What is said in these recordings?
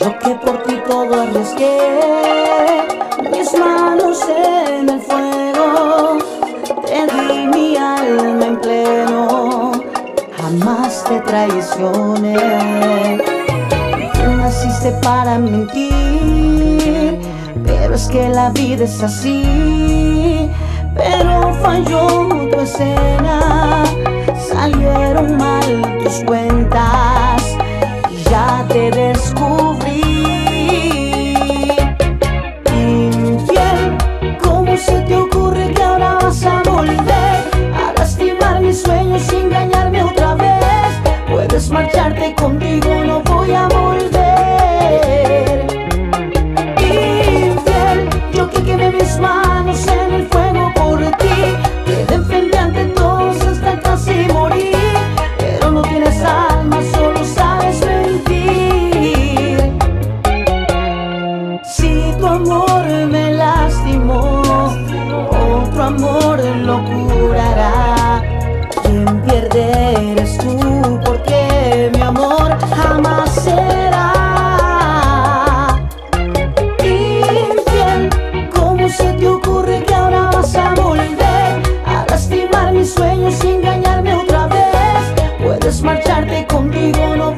Yo que por ti todo arriesgué, mis manos en el fuego, te di mi alma en pleno, jamás te traicioné. Tú naciste para mentir, pero es que la vida es así, pero falló tu escena, salieron mal tus cuentas. marcharte conmigo no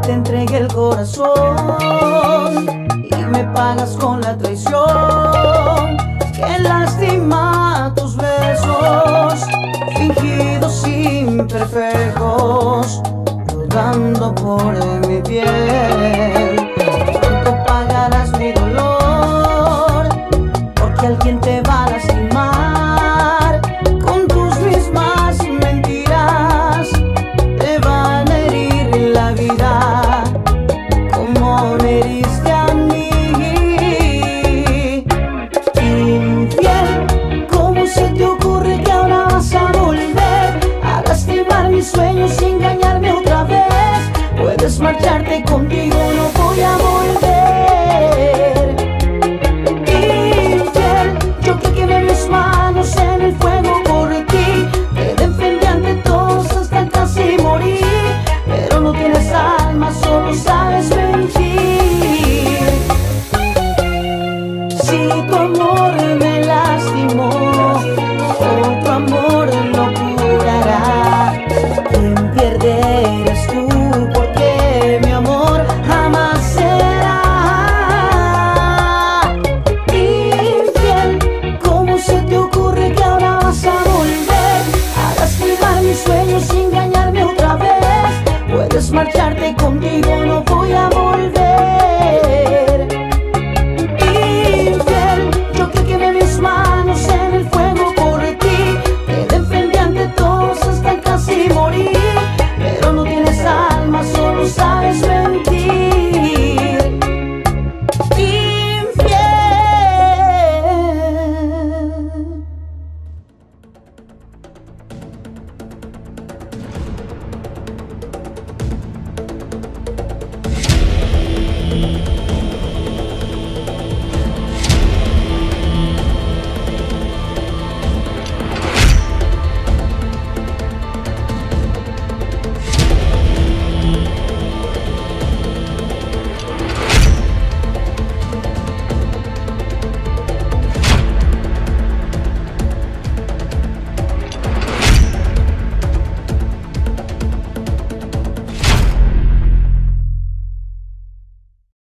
te entregue el corazón y me pagas con la traición. Qué lástima tus besos, fingidos imperfectos, rodando por mi piel. It's